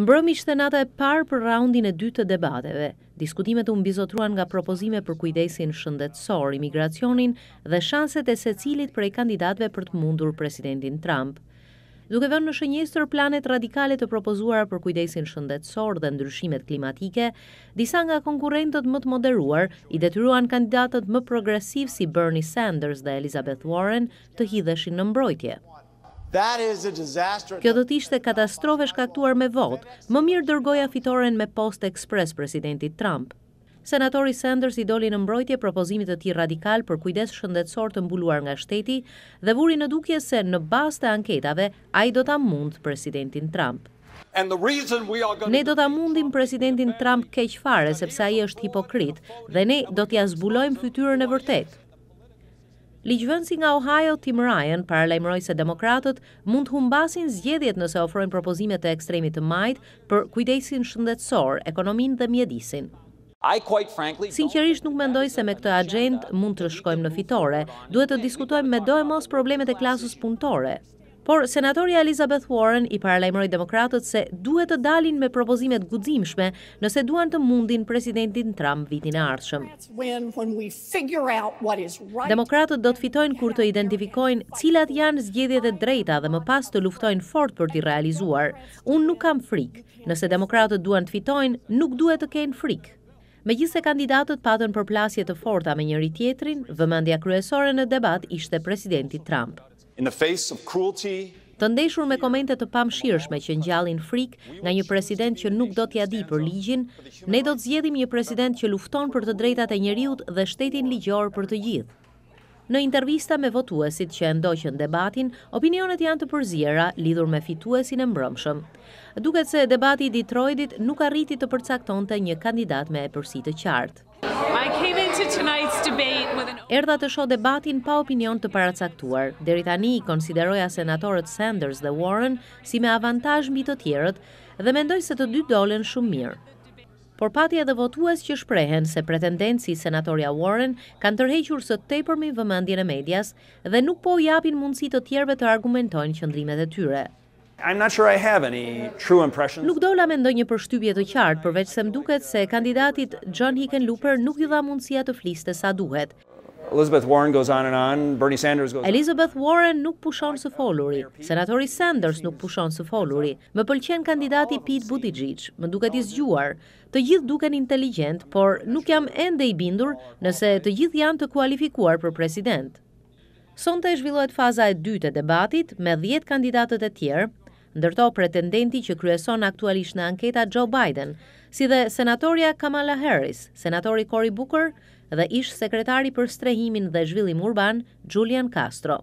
Mbrëmë ishte nata e parë për raundin e dytë të debateve. Diskutimet u mbizotëruan nga propozime për kujdesin shëndetësor, imigracionin dhe shanset e secilit prej kandidatëve për të mundur Presidentin Trump. Duke vënë në shënjestër planet radikale të propozuara për kujdesin shëndetësor dhe ndryshimet klimatike, disa nga konkurrentët më të moderuar i detyruan kandidatët më progresivë si Bernie Sanders dhe Elizabeth Warren të hidheshin në mbrojtje. Kjo do të ishte katastrofë e shkaktuar me votë. Më mirë dërgoja fitoren me postë ekspres Presidentit Trump. Senatori Sanders i doli në mbrojtje propozimit të tij radikal për kujdes shëndetësor të mbuluar nga shteti dhe vuri në dukje se në bazë të anketave ai do ta mundë Presidentin Trump. Ne do ta mundim Presidentin Trump keq fare sepse ai është hipokrit dhe ne do t'ia zbulojmë fytyrën e vërtetë. Ligjvënësi nga Ohio, Tim Ryan, paralajmëroi se demokratët mund të humbasin zgjedhjet nëse ofrojnë propozime të ekstremit të majtë për kujdesin shëndetësor, ekonominë dhe mjedisin. Sinqerisht nuk mendoj se me këtë axhendë mund të shkojmë në fitore. Duhet të diskutojmë medoemos problemet e klasës punëtore. Por, senatorja Elizabeth Warren i paralajmëroi demokratët se duhet të dalin me propozime të guximshme nëse duan të mundin presidentin Trump vitin e ardhshëm. Demokratët do të fitojnë kur të identifikojnë cilat janë zgjedhjet e drejta dhe më pas të luftojnë fort për t'i realizuar. Unë nuk kam frikë. Nëse demokratët duan të fitojnë, nuk duhet të kenë frikë. Megjithëse kandidatët patën përplasje të forta me njëri-tjetrin, vëmendja kryesore në debat ishte presidenti Trump. In the face of cruelty, fear. Të ndeshur me komente të pamëshirshme që ngjallin frikë nga një president që nuk do t'ia dijë për ligjin, ne do të zgjedhim një president që lufton për të drejtat e njeriut dhe shtetin ligjor për të gjithë. Në intervista me votuesit që e ndoqën debatin, opinionet janë të përziera lidhur me fituesin e mbrëmshëm. Duket se debati i Detroitit nuk arriti të përcaktonte një kandidat me epërsi të qartë. Erdha të shoh debatin pa opinion të paracaktuar. Deri tani i konsideroja senatorët Sanders dhe Warren si me avantazh mbi të tjerët dhe mendoj se të dy dolën shumë mirë. Por pati edhe votues që shprehen se pretendentë si senatorja Warren kanë tërhequr së tepërmi vëmendjen e medias dhe nuk po u japin mundësi të tjerëve të argumentojnë qëndrimet e tyre. Nuk dola me ndonjë përshtypje të qartë, përveç se më duket se kandidatit John Hickenlooper nuk iu dha mundësia të fliste sa duhet. Elizabeth Warren nuk pushon së foluri. Senatori Sanders nuk pushon së foluri. Më pëlqen kandidati Pete Buttigieg, më duket i zgjuar. Të gjithë duken inteligjentë, por nuk jam ende i bindur nëse të gjithë janë të kualifikuar për president. Sonte zhvillohet faza e dytë e debatit, me dhjetë kandidatët e tjerë, ndër to pretendenti që kryeson aktualisht në anketa Joe Biden, si dhe senatorja Kamala Harris, senatori Cory Booker dhe ish-sekretari për strehimin dhe zhvillim urban Julian Castro.